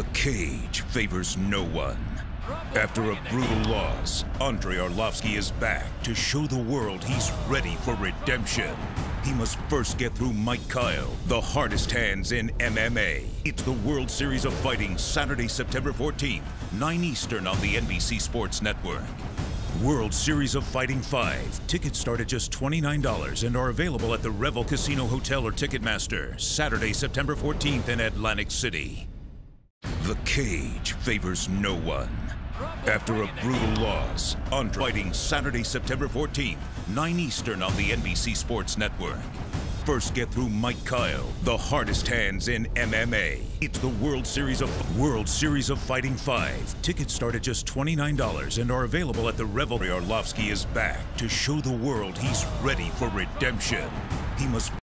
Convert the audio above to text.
The cage favors no one. After a brutal loss, Andrei Arlovski is back to show the world he's ready for redemption. He must first get through Mike Kyle, the hardest hands in MMA. It's the World Series of Fighting, Saturday, September 14th, 9 Eastern on the NBC Sports Network. World Series of Fighting 5. Tickets start at just $29 and are available at the Revel Casino Hotel or Ticketmaster, Saturday, September 14th in Atlantic City. The cage favors no one. After a brutal loss, on fighting Saturday, September 14th, 9 Eastern on the NBC Sports Network. First get through Mike Kyle, the hardest hands in MMA. It's the World Series of World Series of Fighting 5. Tickets start at just $29 and are available at the Revel. Arlovski is back to show the world he's ready for redemption. He must